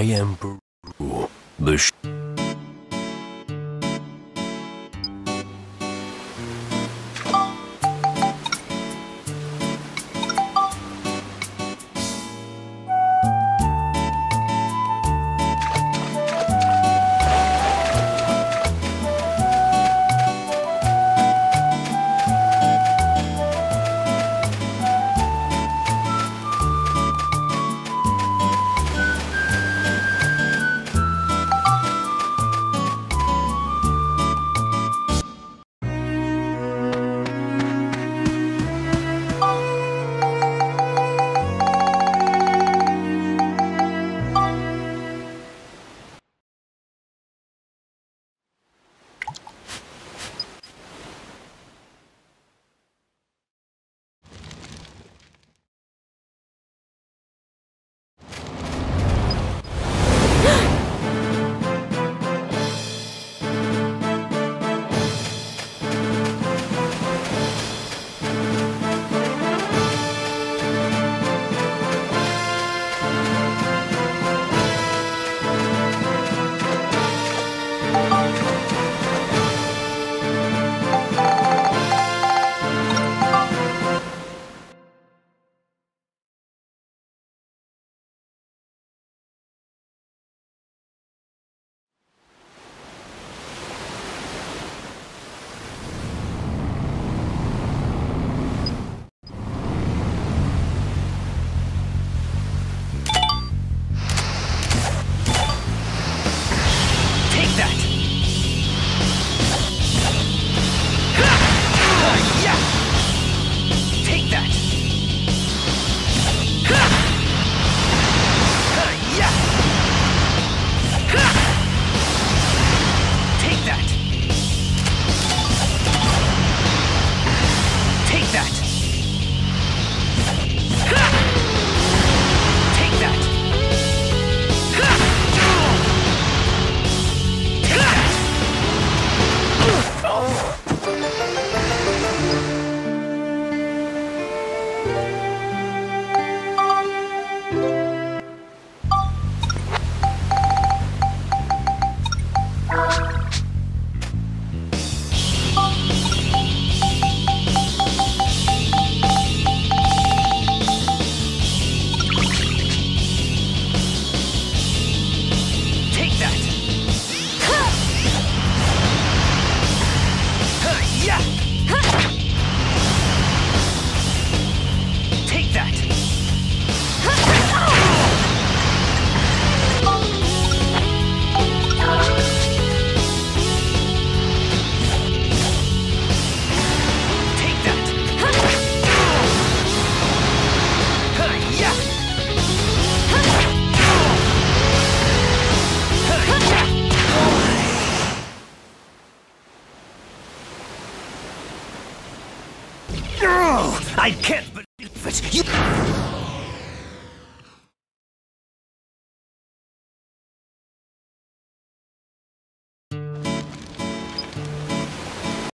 I am Baru, the I can't believe it! You...